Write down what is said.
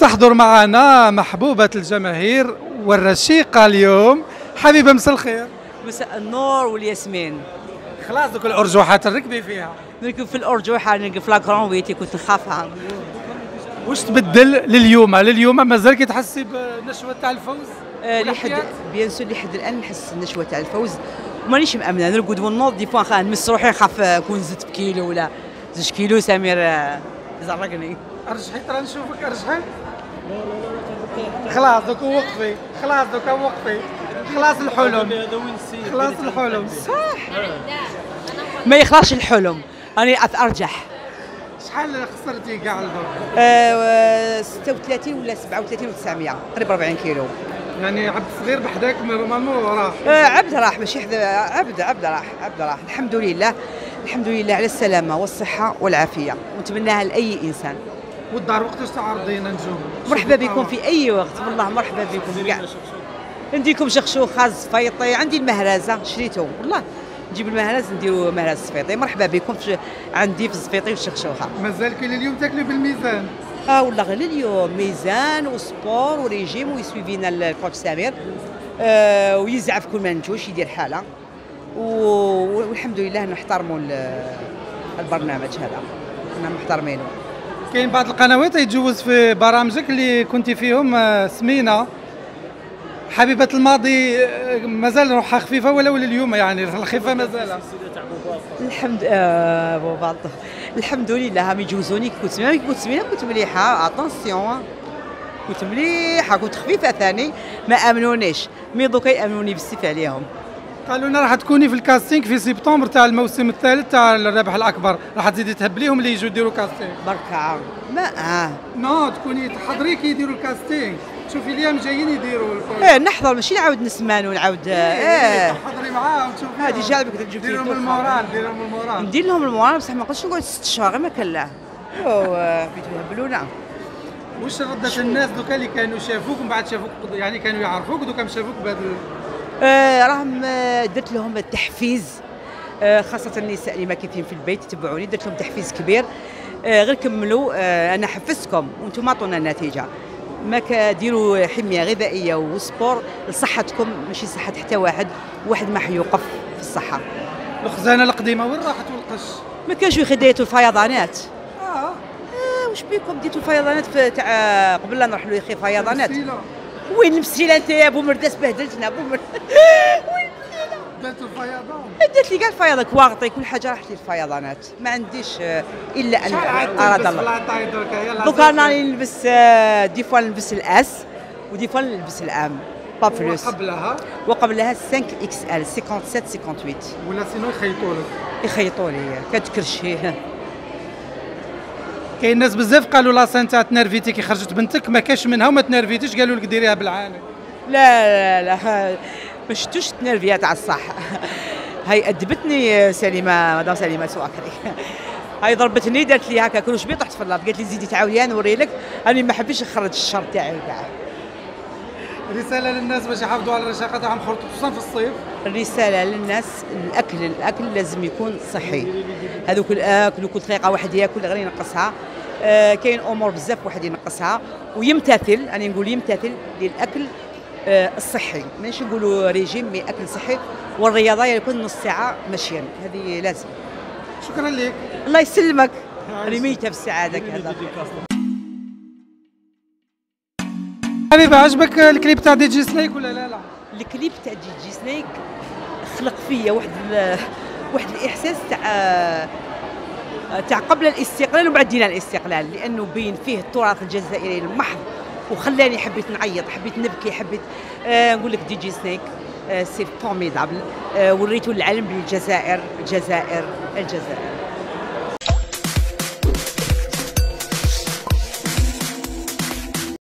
تحضر معنا محبوبة الجماهير والرشيقة اليوم حبيبة مساء الخير. مساء النور والياسمين. خلاص دوك الأرجوحات تركبي فيها. نركب في الأرجوحة نركب في la grande roue اللي كنت نخافها واش تبدل لليوم؟ لليوم مازال كتحسي بنشوة تاع الفوز؟ آه لحد bien sûr لحد الآن نحس النشوة تاع الفوز. مانيش مأمنة نرقد ونوض des fois نمس روحي نخاف نكون زدت بكيلو ولا زوج كيلو سمير آه، زرقني. أرجحي ترى نشوفك أرجحي؟ خلاص دوك وقفي خلاص دوك وقفي. خلاص الحلم. خلاص الحلم. صح. ما يخلصش الحلم. أنا أرجح. شحال خسرتي كاع لدوك؟ آه 36 ولا 37 و900 قريب 40 كيلو. يعني عبد صغير بحداك نورمالمون راح. آه عبد راح ماشي حدا عبد عبد راح عبد راح. الحمد لله. الحمد لله على السلامة والصحة والعافية. ونتمناها لأي إنسان. والدار وقتاش تعرضين نجوم. مرحبا بكم في أي وقت. والله مرحبا بكم. كاع. عندكم شخشوخه زفيطي عندي المهرزه شريته والله نجيب المهرز نديرو مهرز زفيطي مرحبا بكم في عندي في الزفيطي والشخشوخه مازال كاين اليوم تاكلوا بالميزان. آه والله غير اليوم. ميزان وسبور وريجيم ويسويفينا الكوتش سمير آه ويزعف كل ما نجوش يدير حالة. والحمد لله نحترموا البرنامج هذا. كنا محترمينه. كاين بعض القنوات يتجوز في برامجك اللي كنت فيهم آه، سمينة. حبيبة الماضي آه، مازال روحها خفيفة ولا ولا اليوم يعني الخفة مازال. الحمد آه الحمد لله هم يجوزوني كنت سمينة كنت سمينة كنت مليحة. اتونسيون كنت مليحة كنت خفيفة ثاني. ما أمنونيش. مي دوكا يأمنوني بالسيف عليهم. قالوا لنا راح تكوني في الكاستينغ في سبتمبر تاع الموسم الثالث تاع الربح الأكبر. راح تزيدي تهبليهم اللي يجوا يديروا كاستينغ. بركة ما آه. نو تكوني تحضري كي يديروا الكاستينغ. شوفي اليوم جايين يديروا إيه نحضر ماشي نعاود نسمان ونعاود إيه, إيه. تحضري معاهم تشوفي هذه جالبك تجيب دير لهم المورال دير لهم المورال. ندير لهم المورال بصح ما نقدرش نقعد ست شهور غير ما كان لا. بيتو يهبلونا. واش ردة الناس دوكا اللي كانوا شافوك من بعد شافوك يعني كانوا يعرفوك دوكا شافوك بهذا راهم آه، درت لهم التحفيز آه خاصة النساء اللي ما كاينين في البيت يتبعوني درت لهم تحفيز كبير. آه غير كملوا آه أنا حفزتكم وأنتم عطونا النتيجة. ما كديروا حمية غذائية وسبور لصحتكم ماشي صحة حتى واحد واحد ما حيوقف في الصحة. الخزانة القديمة وين راحت والقش؟ ما كانش يا ديتوا الفيضانات. آه. آه واش بيكم ديتوا الفيضانات تاع قبل لا نروح فيضانات. وين المسيله انت يا ابو مرداس بهدلتنا ابو مرداس وين درت الفيضان. درت لي كاع الفيضان كواغطي كل حاجة راحت لي الفيضانات. ما عنديش آه، إلا أن أراد الله. دوك أنا نلبس آه، دي فوا نلبس الأس ودي فوا نلبس الأم. با فلوس وقبلها؟ وقبلها 5 إكس إل 57 58 ولا سينو يخيطوا لك يخيطوا لي كتكرشي. كاين ناس بزاف قالوا لا سانتا تنرفيتي كي خرجت بنتك ما كاش منها وما تنرفيتيش قالوا لك ديريها بالعاني. لا لا لا ما شفتوش التنرفيه تاع الصح. هاي أدبتني سليمة مدام سليمة سواكري هاي ضربتني دارت لي هكا كل شوية طحت في الأرض. قالت لي زيدي تعاودي نوري لك. أنا ما حبيتش نخرج الشر تاعي كاع. رسالة للناس باش يحافظوا على الرشاقه تاعهم خصوصا في الصيف. رسالة للناس الأكل الأكل لازم يكون صحي. هذوك الأكل وكل دقيقه واحد ياكل غير ينقصها. آه كاين أمور بزاف واحد ينقصها. ويمتثل أنا نقول يمتثل للأكل آه الصحي. ماشي نقولوا ريجيم مي أكل صحي. والرياضة يكون نص ساعة مشيا. هذه لازم. شكرا لك. الله يسلمك. أنا ميتة بالسعاده حبيبي عجبك الكليب تاع دي جي سنيك ولا لا؟ لا. الكليب تاع دي جي سنيك خلق فيا واحد واحد الإحساس تاع تاع قبل الاستقلال وبعد دينا الاستقلال لأنه بين فيه التراث الجزائري المحض وخلاني حبيت نعيط حبيت نبكي حبيت آه نقول لك دي جي سنيك آه c'est formidable آه وريتو للعالم بالجزائر الجزائر الجزائر.